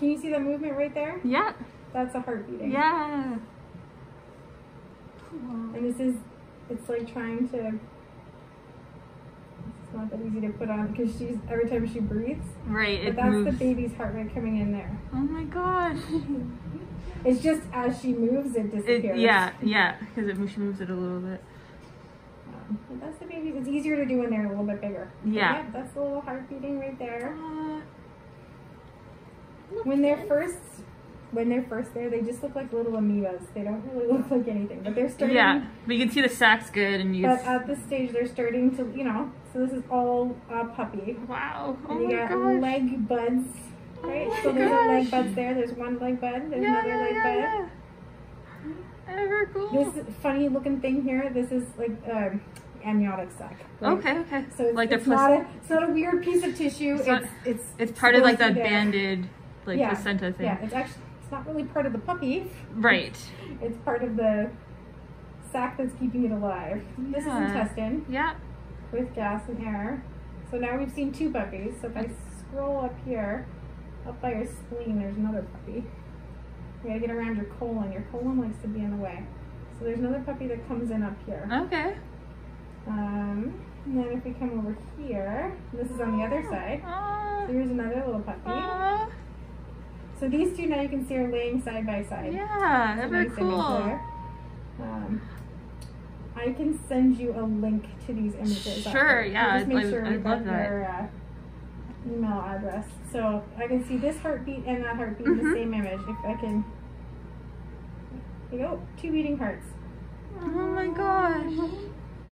can you see the movement right there? Yeah. That's a heart beating. Yeah. And this is, it's like trying to, it's not that easy to put on because she's, every time she breathes, Right. but It that's moves. the baby's heart rate coming in there. Oh my gosh. It's just as she moves, it It, disappears. yeah, yeah, because it she moves it a little bit. Um, that's the babies. It's easier to do when they're a little bit bigger. But Yeah. that's the little heart beating right there. Uh, When they're first, when they're first there, they just look like little amoebas. They don't really look like anything. But they're starting. yeah, but you can see the sack's good, and you. But at this stage, they're starting to, you know. So this is all a puppy. wow. Oh And you got gosh. leg buds, right? Oh so there's a leg buds there. There's one leg bud. There's yeah, another yeah, leg yeah, bud. yeah. Ever cool. This funny looking thing here. This is like um, amniotic sac. right? okay, okay. So it's, like it's not a it's not a weird piece of tissue. It's It's not- it's it's part of like that banded, like Yeah, placenta thing. Yeah, it's actually it's not really part of the puppy. Right. It's part of the sac that's keeping it alive. This is intestine Yeah. with gas and air. So now we've seen two puppies. So if I scroll up here, up by your spleen, there's another puppy. You gotta get around your colon. Your colon likes to be in the way. So there's another puppy that comes in up here. Okay. Um, and then if we come over here, this is on the other side. Aw. So here's another little puppy. So these two now you can see are laying side by side. Yeah, very cool. Um, I can send you a link to these images. Sure, yeah, Just make I'd- sure I'd got love that. your uh, email address. So I can see this heartbeat and that heartbeat in Mhm. the same image. If I can, there you go, two beating hearts. Oh my gosh.